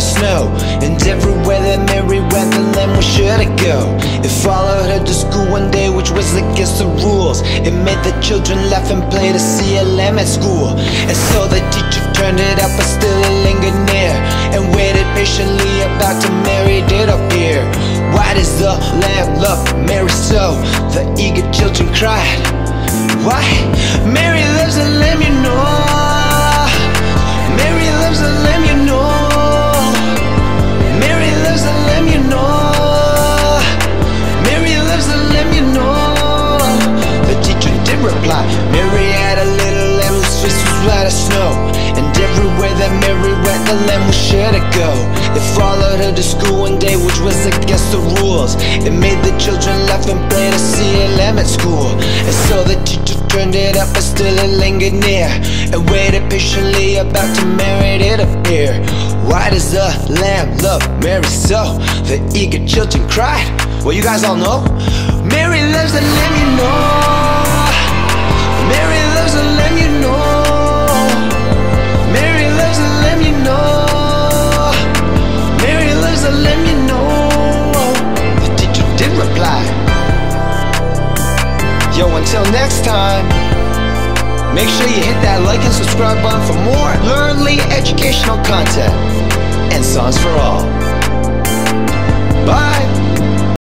snow. And everywhere that Mary went, the lamb was sure to go? It followed her to school one day, which was against the rules. It made the children laugh and play to see a lamb at school. And so the teacher turned it up, but still it lingered near. And waited patiently about to Mary did appear. Why does the lamb love Mary so? The eager children cried. Why? Mary loves Mary went, the lamb was sure to go. It followed her to school one day, which was against the rules. It made the children laugh and play to a lamb at school. And so the teacher turned it up, but still it lingered near. And waited patiently about to Mary did appear Why does the lamb love Mary so? The eager children cried. Well, you guys all know Yo, until next time Make sure you hit that like and subscribe button for more LearnLee educational content and songs for all. Bye!